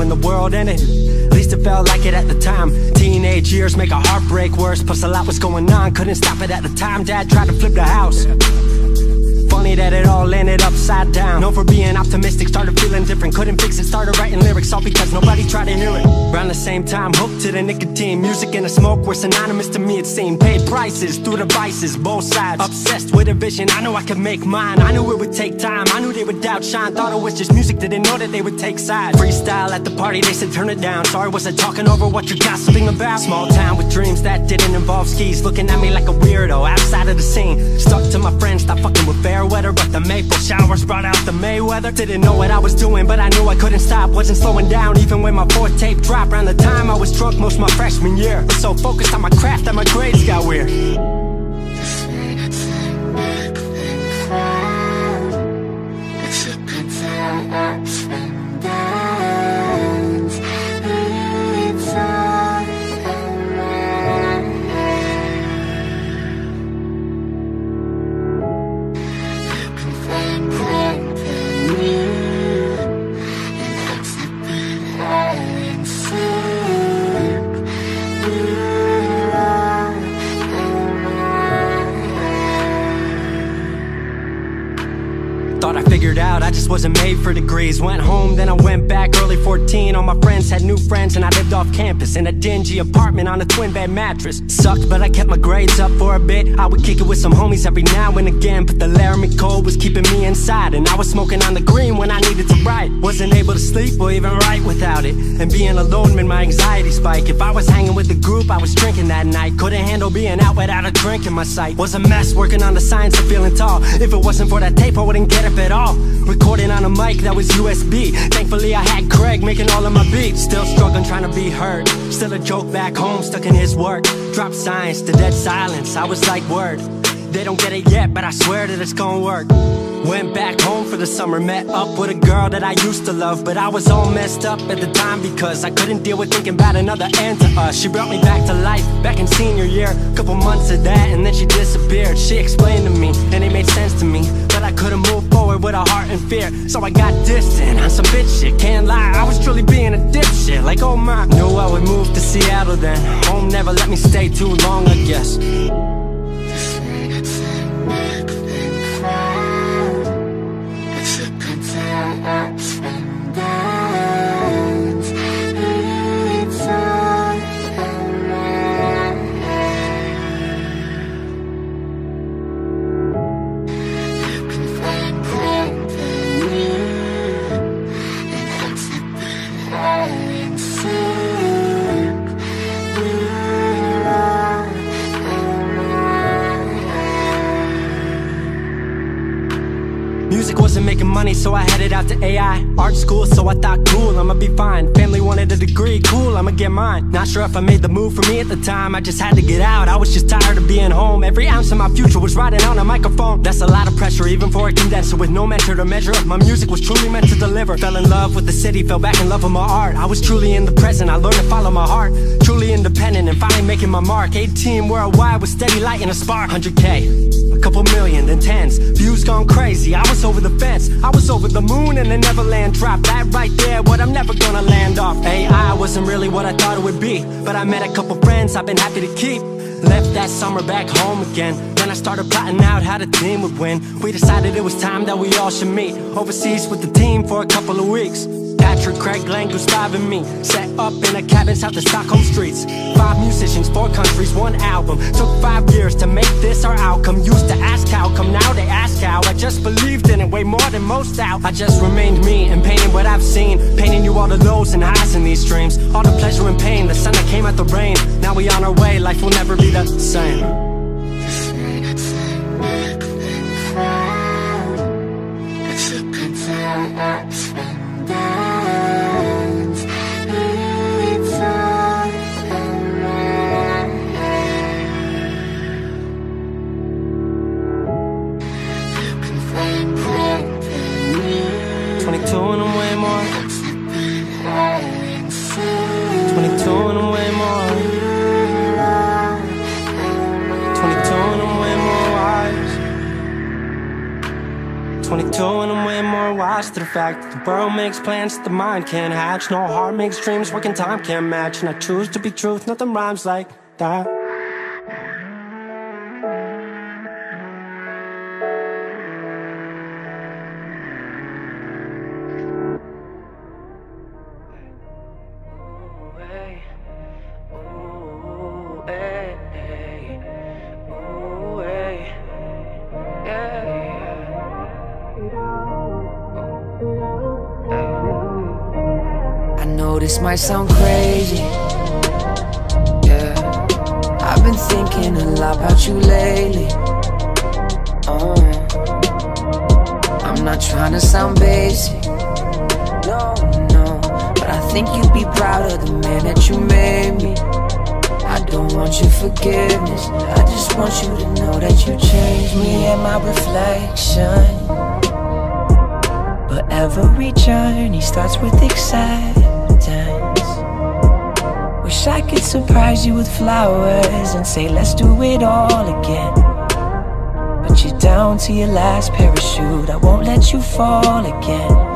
when the world ended. At least it felt like it at the time. Teenage years make a heartbreak worse. Plus, a lot was going on, couldn't stop it at the time. Dad tried to flip the house. Funny that it all ended upside down. Known for being optimistic, started feeling different. Couldn't fix it, started writing lyrics, all because nobody tried to hear it. Around the same time, hooked to the nicotine. Music and the smoke were synonymous to me, it seemed. Paid prices through the vices, both sides. Obsessed with a vision, I knew I could make mine. I knew it would take time, I knew they would doubt shine Thought it was just music, didn't know that they would take sides. Freestyle at the party, they said turn it down. Sorry, was I talking over what you're gossiping about? Small town with dreams that didn't involve skis. Looking at me like a weirdo outside of the scene. Stuck to my friends, stop fucking with fair But the maple showers brought out the Mayweather. Didn't know what I was doing, but I knew I couldn't stop. Wasn't slowing down even when my fourth tape dropped. Around the time I was drunk most my freshman year. Was so focused on my craft that my grades got weird. I just wasn't made for degrees. Went home, then I went back early 14 All my friends had new friends and I lived off campus In a dingy apartment on a twin bed mattress. Sucked, but I kept my grades up for a bit. I would kick it with some homies every now and again But the Laramie cold was keeping me inside And I was smoking on the green when I needed to write. Wasn't able to sleep or even write without it. And being alone made my anxiety spike. If I was hanging with the group, I was drinking that night. Couldn't handle being out without a drink in my sight. Was a mess working on the science of feeling tall. If it wasn't for that tape, I wouldn't get up at all Recording on a mic that was USB Thankfully I had Craig making all of my beats. Still struggling trying to be heard. Still a joke back home, stuck in his work. Drop science to dead silence, I was like word. They don't get it yet, but I swear that it's gonna work. Went back home for the summer, met up with a girl that I used to love. But I was all messed up at the time because I couldn't deal with thinking about another end to us. She brought me back to life, back in senior year Couple months of that and then she disappeared. She explained to me, and it made sense to me couldn't move forward with a heart in fear. So I got distant on some bitch shit, can't lie I was truly being a dipshit, like oh my Knew I would move to Seattle then. Home never let me stay too long, I guess making money, so I headed out to AI Art school, so I thought, cool, I'ma be fine. Family wanted a degree, cool, I'ma get mine. Not sure if I made the move for me at the time I just had to get out, I was just tired of being home. Every ounce of my future was riding on a microphone. That's a lot of pressure, even for a condenser With no mentor to measure up, my music was truly meant to deliver. Fell in love with the city, fell back in love with my art. I was truly in the present, I learned to follow my heart Independent and finally making my mark. 18 worldwide with steady light and a spark. 100k, a couple million, then tens. Views gone crazy, I was over the fence. I was over the moon and the Neverland drop. That right there, what I'm never gonna land off. AI wasn't really what I thought it would be But I met a couple friends I've been happy to keep. Left that summer back home again. Then I started plotting out how the team would win. We decided it was time that we all should meet. Overseas with the team for a couple of weeks Patrick, Craig, Glenn, Gustav, and me. Set up in a cabin south of Stockholm streets. Five musicians, four countries, one album. Took five years to make this our outcome. Used to ask how come, now they ask how. I just believed in it way more than most out. I just remained me and painted what I've seen. Painting you all the lows and highs in these dreams. All the pleasure and pain, the sun that came out the rain. Now we on our way, life will never be the same 22 and I'm way more wise to the fact that the world makes plans that the mind can't hatch. No heart makes dreams, working time can't match. And I choose to be truth, nothing rhymes like that. This might sound crazy. Yeah. I've been thinking a lot about you lately. Uh, I'm not trying to sound basic. No, no. But I think you'd be proud of the man that you made me. I don't want your forgiveness. I just want you to know that you changed me and my reflection. But every journey starts with excitement Wish I could surprise you with flowers and say let's do it all again. But you're down to your last parachute, I won't let you fall again.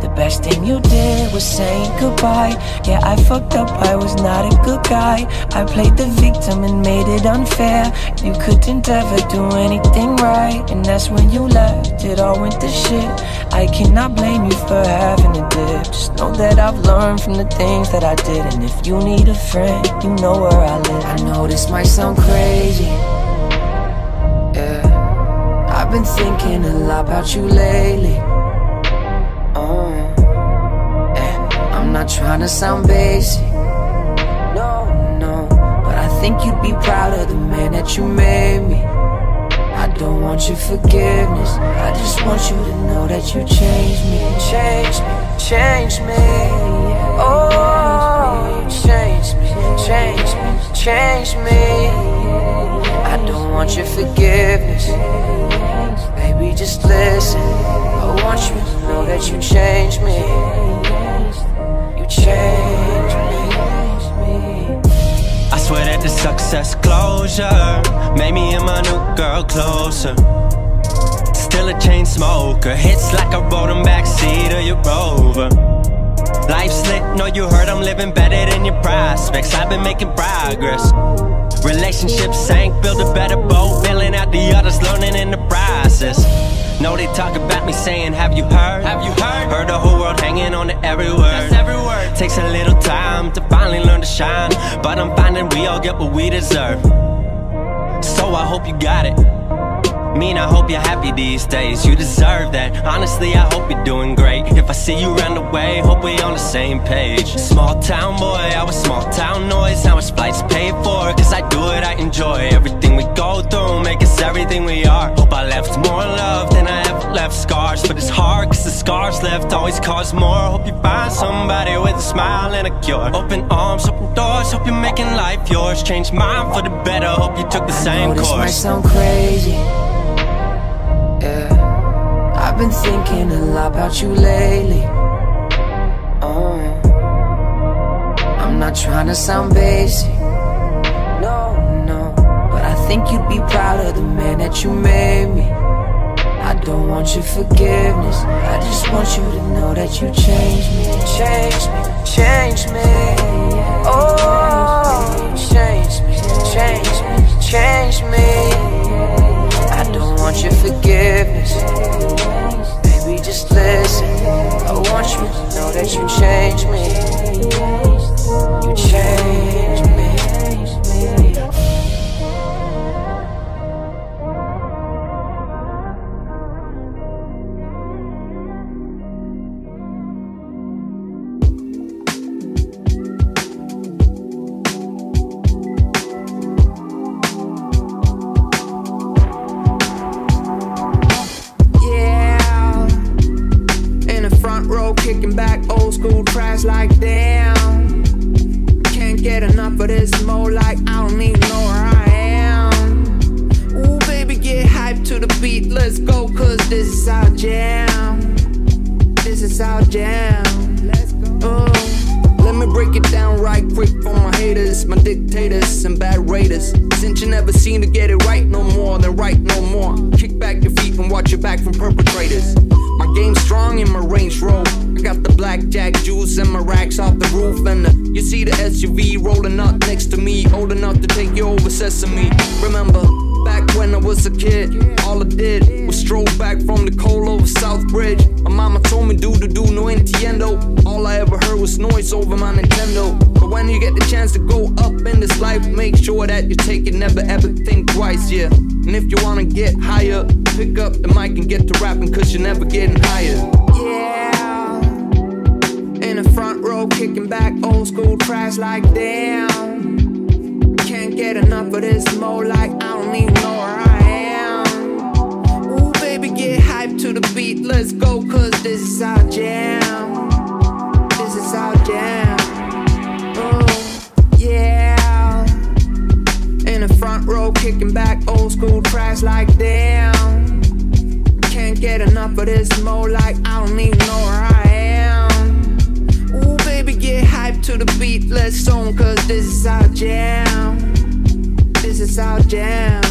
The best thing you did was saying goodbye. Yeah, I fucked up, I was not a good guy. I played the victim and made it unfair. You couldn't ever do anything right And that's when you left, it all went to shit. I cannot blame you for having dip Just know that I've learned from the things that I did. And if you need a friend, you know where I live. I know this might sound crazy. Yeah. I've been thinking a lot about you lately. Uh, oh. Yeah. I'm not trying to sound basic. No, no. But I think you'd be proud of the man that you made me want your forgiveness. I just want you to know that you changed me Changed me, changed me. Oh, changed me, changed me, changed me. I don't want your forgiveness. Baby, just listen. I want you to know that you changed me. You changed. Success closure made me and my new girl closer. Still a chain smoker, hits like I rode him backseat of your Rover. Life's lit, know you heard I'm living better than your prospects. I've been making progress. Relationships sank, build a better boat, bailing out the others, learning in the process. Know they talk about me saying, have you heard? Have you heard? Heard the whole world hanging on to every word. Takes a little time to finally learn to shine, but I'm finding we all get what we deserve. So I hope you got it. Mean I hope you're happy these days, you deserve that. Honestly, I hope you're doing great. If I see you around the way, hope we're on the same page. Small town boy, I was small town noise. Now it's flights paid for, cause I do it, I enjoy. Everything we go through, make us everything we are. Hope I left more love than I left scars But it's hard, cause the scars left always cause more. Hope you find somebody with a smile and a cure. Open arms, open doors, hope you're making life yours. Change mine for the better, hope you took the same course this might sound crazy. Yeah. I've been thinking a lot about you lately. Uh, I'm not trying to sound basic. No, no. But I think you'd be proud of the man that you made me. I don't want your forgiveness. I just want you to know that you changed me. Changed me, changed me. Oh, changed me, changed me, changed me. I don't want your forgiveness. Baby, just listen. I want you to know that you changed me. You changed haters, my dictators and bad raiders. Since you never seem to get it right no more, then right no more. Kick back your feet and watch your back from perpetrators. My game's strong in my range roll. I got the blackjack juice and my racks off the roof. And the, you see the SUV rolling up next to me, old enough to take you over Sesame. Remember, back when I was a kid, all I did was stroll back from the cold over South Bridge. My mama told me do to do no entiendo. All I ever heard was noise over my Nintendo. But when you get the chance to go up in this life, make sure that you take it, never ever think twice, yeah. And if you wanna get higher, pick up the mic and get to rapping, cause you're never getting higher. Yeah. In the front row, kicking back old school tracks like damn. Can't get enough of this mo like let's go, cause this is our jam. This is our jam. Oh, yeah. In the front row, kicking back old school tracks like damn. Can't get enough of this mo like I don't even know where I am. Ooh, baby, get hyped to the beat, let's zone, cause this is our jam. This is our jam.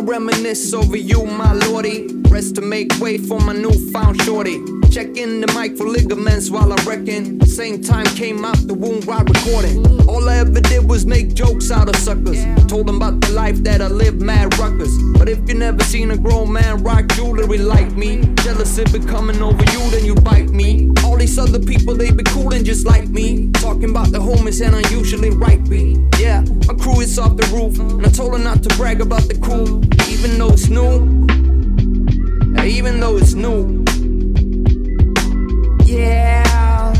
Reminisce over you, my lordy, rest to make way for my newfound shorty. Checking the mic for ligaments while I reckon. Same time came out the womb while recording. All I ever did was make jokes out of suckers. Told them about the life that I live, mad ruckers. But if you never seen a grown man rock jewelry like me, jealous if it coming over you, then you bite me. All these other people, they be coolin' just like me. Talking about the homies and I usually right beat. Yeah, my crew is off the roof, and I told her not to brag about the cool, even though it's new. Even though it's new. Yeah.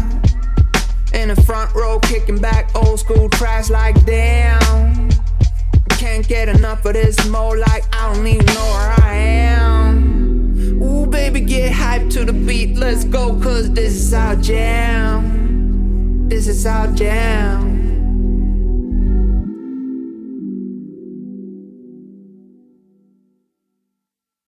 In the front row, kicking back old school tracks like damn. Can't get enough of this mo like I don't even know where I am. Ooh, baby, get hyped to the beat, let's go, cause this is our jam. This is our jam.